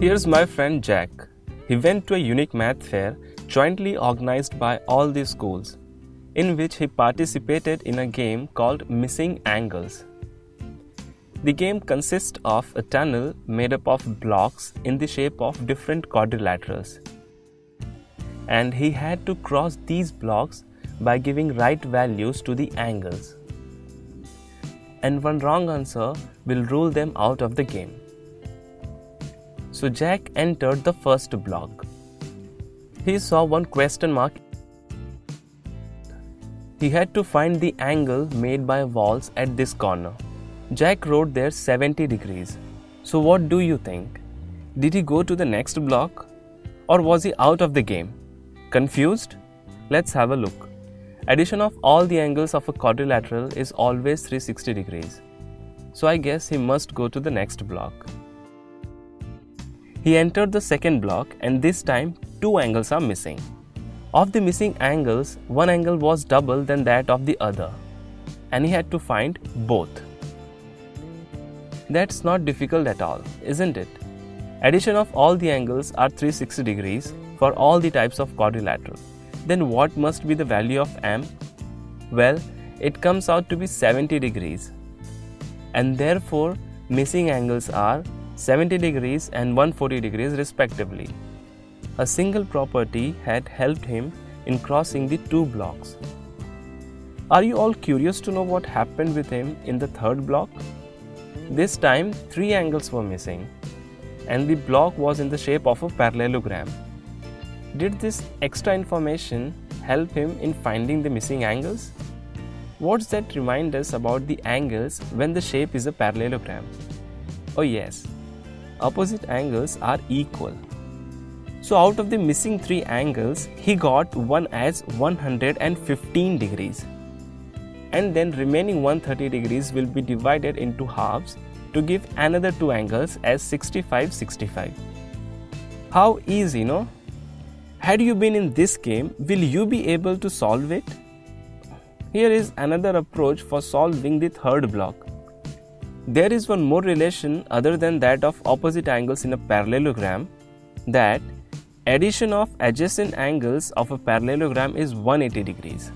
Here's my friend Jack. He went to a unique math fair jointly organized by all the schools, in which he participated in a game called Missing Angles. The game consists of a tunnel made up of blocks in the shape of different quadrilaterals. And he had to cross these blocks by giving right values to the angles. And one wrong answer will rule them out of the game. So Jack entered the first block. He saw one question mark. He had to find the angle made by walls at this corner. Jack wrote there 70 degrees. So, what do you think? Did he go to the next block? Or was he out of the game? Confused? Let's have a look. Addition of all the angles of a quadrilateral is always 360 degrees. So, I guess he must go to the next block. He entered the second block and this time two angles are missing. Of the missing angles, one angle was double than that of the other and he had to find both. That's not difficult at all, isn't it? Addition of all the angles are 360 degrees for all the types of quadrilateral. Then what must be the value of m? Well, it comes out to be 70 degrees. And therefore, missing angles are 70 degrees and 140 degrees respectively. A single property had helped him in crossing the two blocks. Are you all curious to know what happened with him in the third block? This time, three angles were missing, and the block was in the shape of a parallelogram. Did this extra information help him in finding the missing angles? What's that remind us about the angles when the shape is a parallelogram? Oh, yes, opposite angles are equal. So, out of the missing three angles, he got one as 115 degrees. And then remaining 130 degrees will be divided into halves to give another two angles as 65 65 how easy no? Had you been in this game will you be able to solve it? Here is another approach for solving the third block there is one more relation other than that of opposite angles in a parallelogram that addition of adjacent angles of a parallelogram is 180 degrees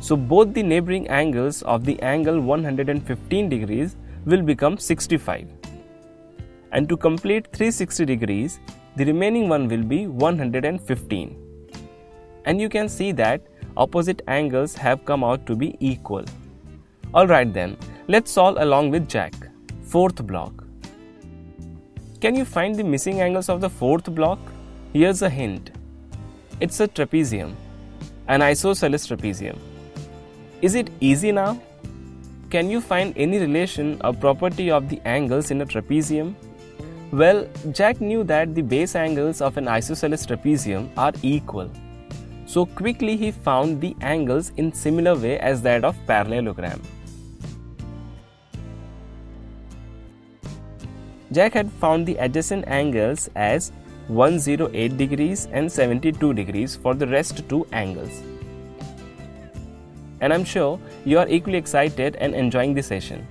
so both the neighboring angles of the angle 115 degrees will become 65. And to complete 360 degrees, the remaining one will be 115. And you can see that opposite angles have come out to be equal. Alright then, let's solve along with Jack. Fourth block. Can you find the missing angles of the fourth block? Here's a hint. It's a trapezium, an isosceles trapezium. Is it easy now? Can you find any relation or property of the angles in a trapezium? Well, Jack knew that the base angles of an isosceles trapezium are equal. So quickly he found the angles in similar way as that of parallelogram. Jack had found the adjacent angles as 108 degrees and 72 degrees for the rest two angles and I'm sure you are equally excited and enjoying the session.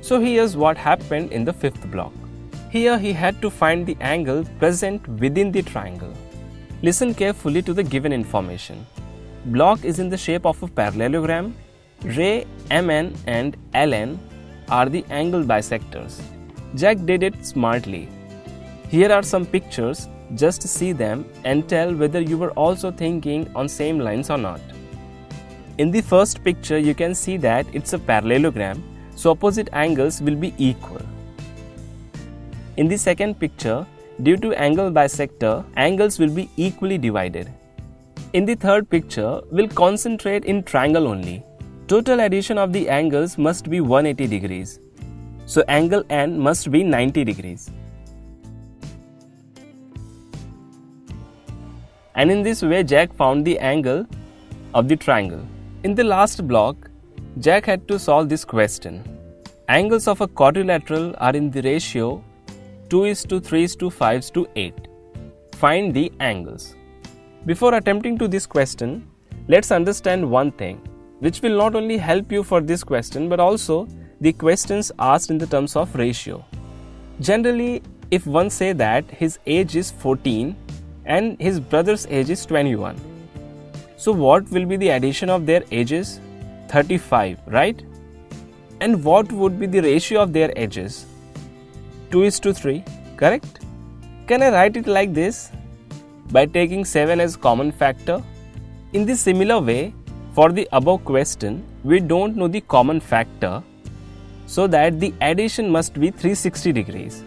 So here's what happened in the fifth block. Here he had to find the angle present within the triangle. Listen carefully to the given information. Block is in the shape of a parallelogram. Ray, MN and LN are the angle bisectors. Jack did it smartly. Here are some pictures, just see them and tell whether you were also thinking on same lines or not. In the first picture, you can see that it's a parallelogram, so opposite angles will be equal. In the second picture, due to angle bisector, angles will be equally divided. In the third picture, we'll concentrate in triangle only. Total addition of the angles must be 180 degrees. So angle N must be 90 degrees. And in this way, Jack found the angle of the triangle. In the last block, Jack had to solve this question. Angles of a quadrilateral are in the ratio 2 is to 3 is to 5 is to 8. Find the angles. Before attempting to this question, let's understand one thing which will not only help you for this question but also the questions asked in the terms of ratio. Generally, if one say that his age is 14 and his brother's age is 21. So what will be the addition of their ages? 35, right? And what would be the ratio of their ages? 2 is to 3, correct? Can I write it like this? By taking 7 as common factor. In the similar way, for the above question, we don't know the common factor, so that the addition must be 360 degrees.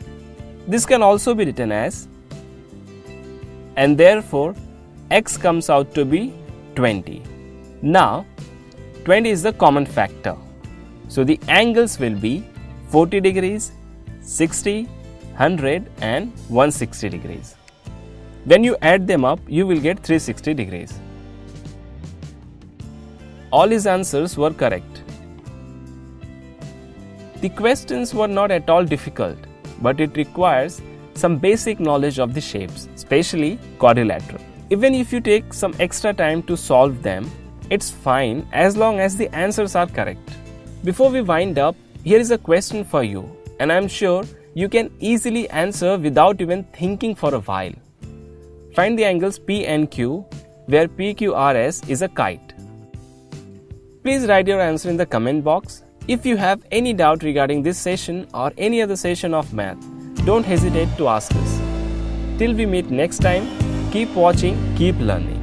This can also be written as and therefore x comes out to be 20. Now 20 is the common factor. So the angles will be 40 degrees, 60, 100 and 160 degrees. When you add them up, you will get 360 degrees. All his answers were correct. The questions were not at all difficult but it requires some basic knowledge of the shapes, especially quadrilateral. Even if you take some extra time to solve them, it's fine as long as the answers are correct. Before we wind up, here is a question for you, and I'm sure you can easily answer without even thinking for a while. Find the angles P and Q, where PQRS is a kite. Please write your answer in the comment box if you have any doubt regarding this session or any other session of math, don't hesitate to ask us. Till we meet next time, keep watching, keep learning.